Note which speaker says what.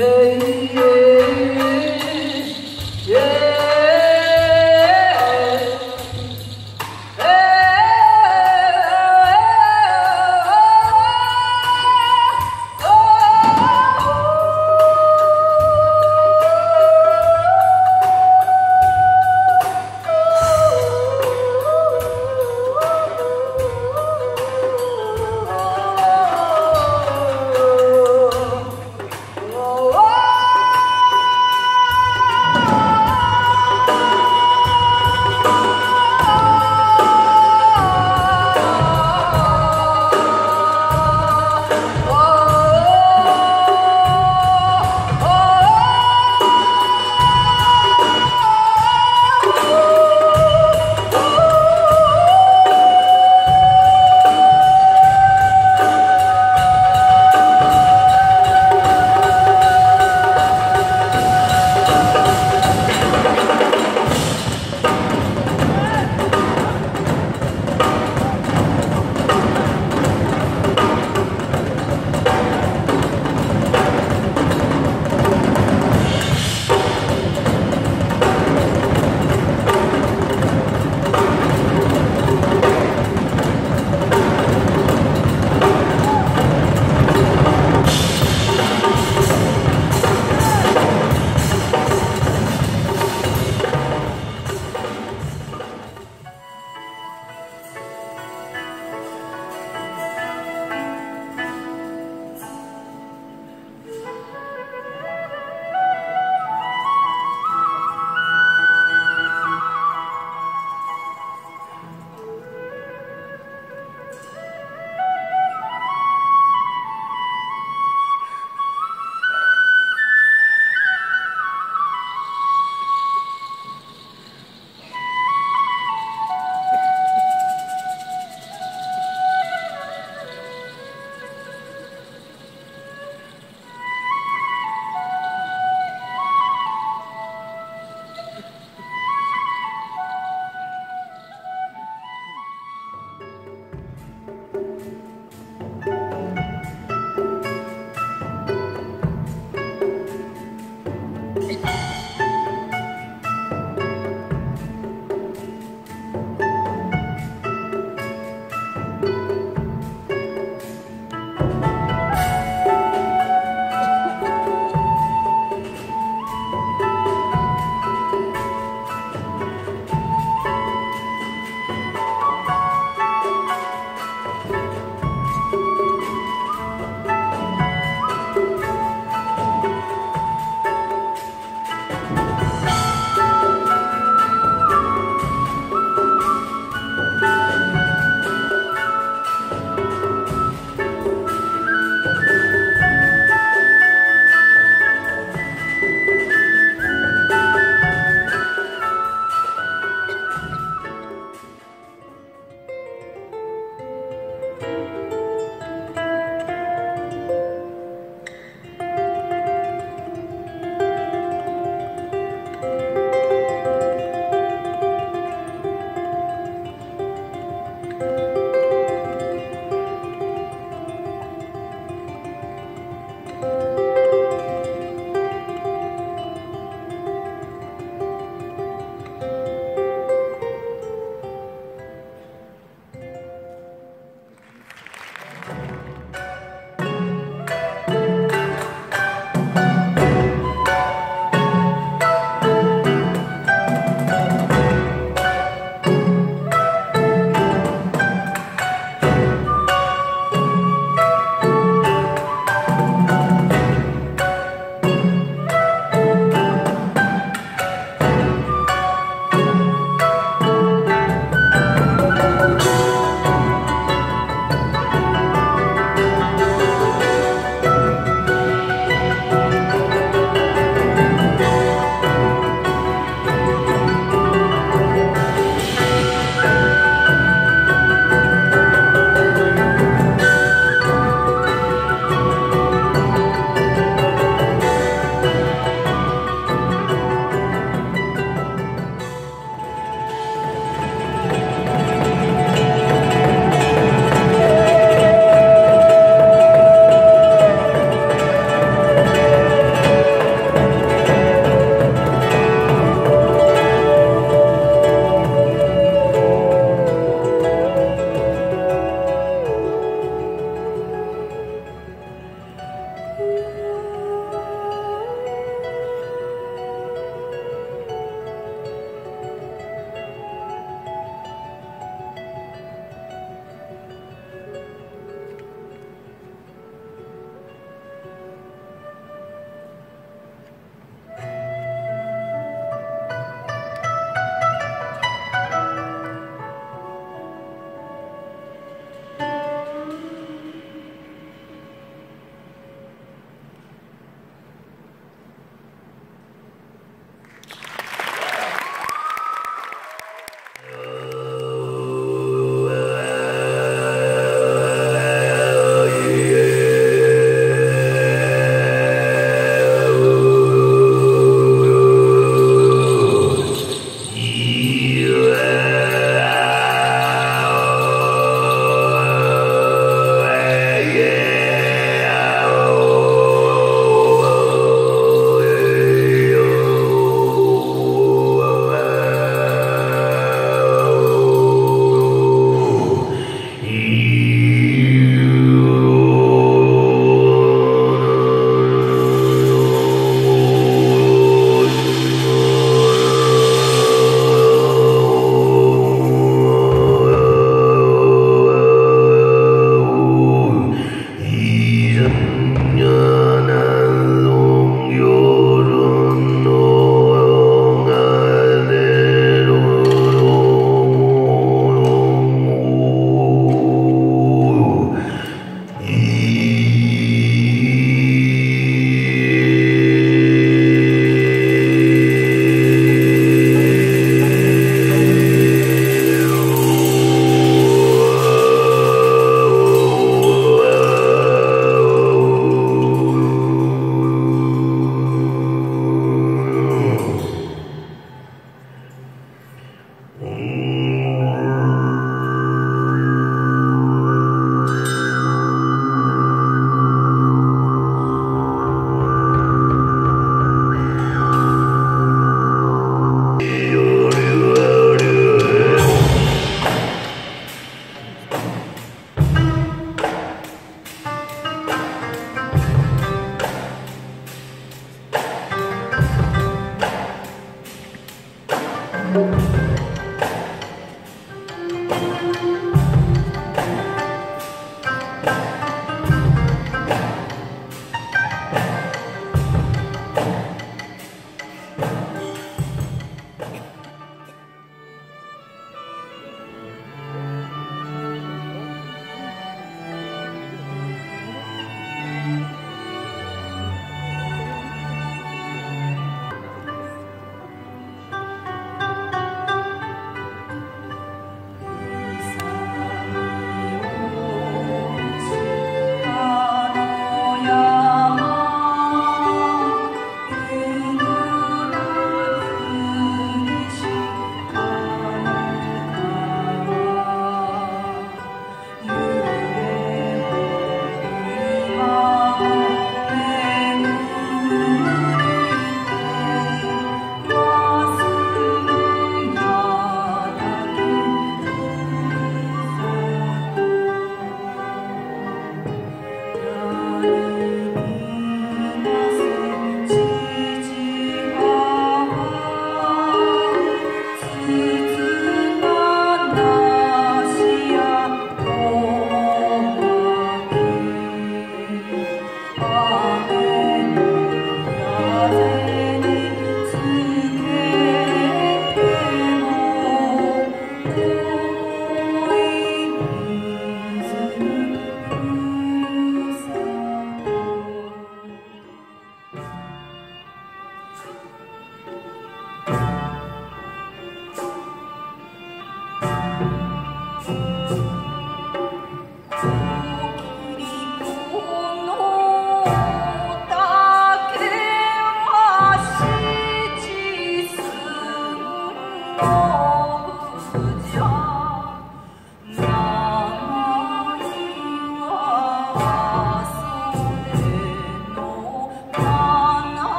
Speaker 1: Hey, yeah.